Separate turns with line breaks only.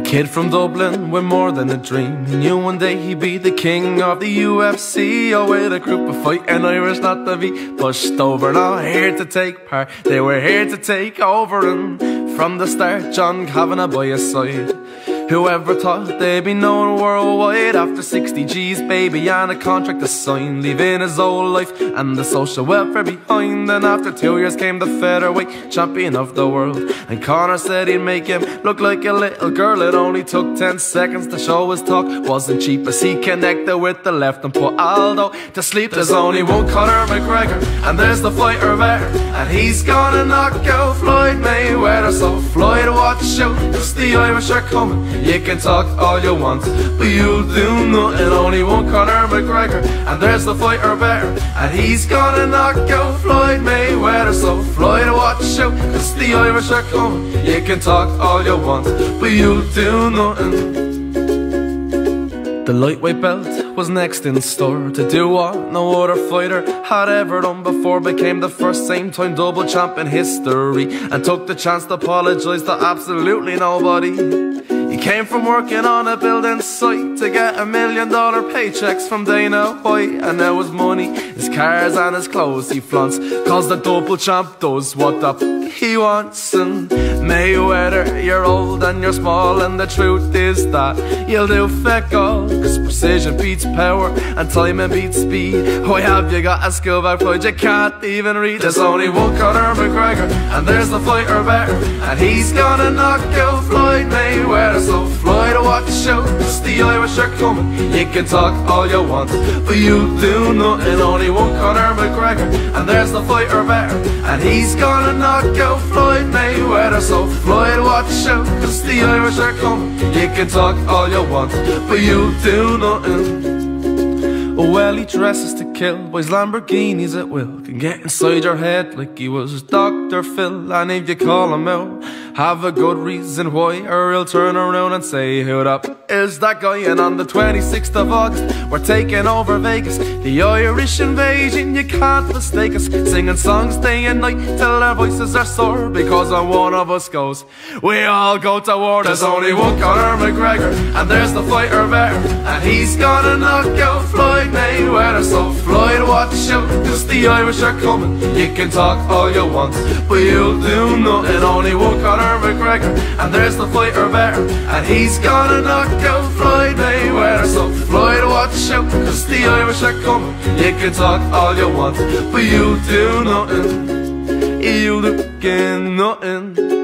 kid from Dublin with more than a dream. He knew one day he'd be the king of the UFC. Oh, with a group of fighting Irish not to be pushed over. Not here to take part, they were here to take over. And from the start, John Kavanagh by his side. Whoever thought they'd be known worldwide. After 60 G's, baby, and a contract to sign Leaving his old life and the social welfare behind. And after two years came the featherweight champion of the world. And Conor said he'd make him look like a little girl. It only took 10 seconds to show his talk. Wasn't cheap as he connected with the left And put Aldo to sleep. There's only one Conor McGregor And there's the fighter there. And he's gonna knock out Floyd Mayweather. So Floyd, watch out, cause the Irish are coming you can talk all you want, but you'll do nothing. Only one Conor McGregor, and there's the fighter better. And he's gonna knock out Floyd Mayweather. So Floyd, watch out, cause the Irish are coming. You can talk all you want, but you'll do nothing. The lightweight belt was next in store to do what no other fighter had ever done before. Became the first same time double champ in history and took the chance to apologise to absolutely nobody. Came from working on a building site to get a million dollar paychecks from Dana White. And there was money, his cars and his clothes he flaunts. Cause the double champ does what the f he wants. And Mayweather, you're old and you're small. And the truth is that you'll do feck all. Cause precision beats power and timing beats speed. Why have you got a skill back Floyd you can't even read? There's only one Conor McGregor, and there's the fighter better. And he's gonna knock out Floyd Coming. You can talk all you want, but you do nothing. Only one Conor McGregor, and there's the fighter better. And he's gonna knock out Floyd Mayweather. So Floyd, watch out, cause the Irish are coming. You can talk all you want, but you do nothing. Well, he dresses to kill. Boys Lamborghinis at will. Can get inside your head like he was Dr. Phil. And if you call him out Have a good reason why Or he'll turn around and say Who up is that guy? And on the 26th of August We're taking over Vegas. The Irish invasion You can't mistake us. Singing songs day and night Till our voices are sore. Because when one of us goes We all go to war. There's only one Conor McGregor And there's the fighter there And he's gonna knock out Floyd Mayweather. So Floyd, watch out, cause the Irish are coming? You can talk all you want, but you'll do nothing. Only one Conor McGregor, and there's the fighter better. And he's gonna knock out Floyd Mayweather. So Floyd, watch out, cause the Irish are coming? You can talk all you want, but you'll do nothing. You'll do nothing